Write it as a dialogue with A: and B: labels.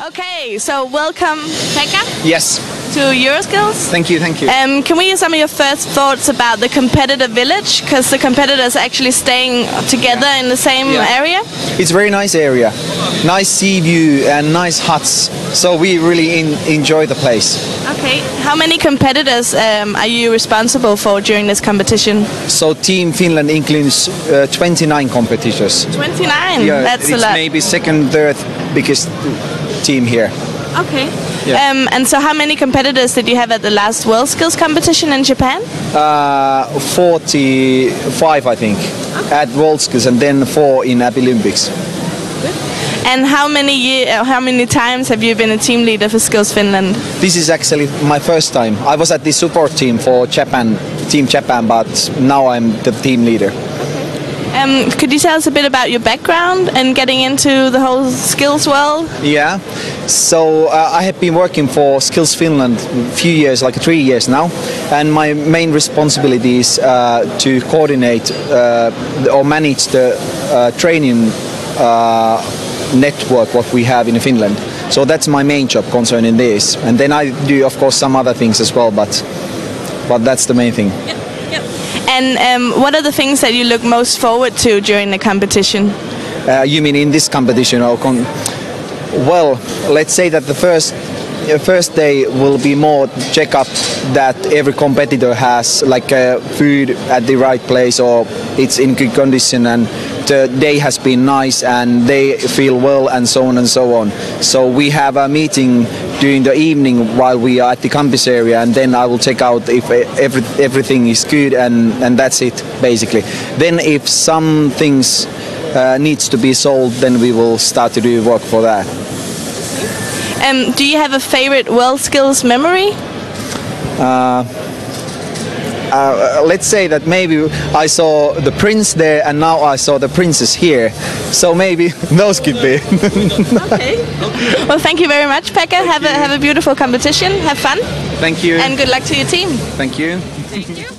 A: Okay, so welcome, Pekka,
B: Yes,
A: to Euroskills.
B: thank you, thank you.
A: Um, can we hear some of your first thoughts about the competitor village? Because the competitors are actually staying together in the same
B: Yeah.
A: area.
B: It's a very nice area, nice sea view and nice huts. So we really in, enjoy the place.
A: Okay. How many competitors um, are you responsible for during this competition?
B: So Team Finland includes uh, 29 competitors.
A: 29.
B: Yeah,
A: That's a lot.
B: maybe second, third biggest team here.
A: Okay.
B: Yeah.
A: Um, and so, how many competitors did you have at the last World Skills competition in Japan?
B: Uh, 45, I think, at World Skills, and then four in Olympics.
A: And how many year, uh, how many times have you been a team leader for Skills Finland?
B: This is actually my first time. I was at the support team for Japan, Team Japan, but now I'm the team leader.
A: Um, could you tell us a bit about your background and getting into the whole skills world?
B: Yeah. So uh, I have been working for Skills Finland a few years, like three years now, and my main responsibility is uh, to coordinate uh, or manage the uh, training uh, network what we have in Finland. So that's my main job concerning this, and then I do of course some other things as well, but but that's the main thing.
A: And um, what are the things that you look most forward to during the competition?
B: Uh, you mean in this competition or con- well let's say that the first first day will be more check up that every competitor has like uh, food at the right place or it's in good condition and the day has been nice and they feel well and so on and so on so we have a meeting during the evening while we are at the campus area and then I will check out if every, everything is good and, and that's it basically then if some things uh, needs to be solved, then we will start to do work for that.
A: Um, do you have a favorite World Skills memory?
B: Uh, Uh, uh, let's say that maybe I saw the prince there and now I saw the princess here. So maybe those could be.
A: Okay. well, thank you very much, Pekka. have a have a beautiful competition. Have fun,
B: Thank you.
A: and good luck to your team.
B: Thank you.
A: Thank you.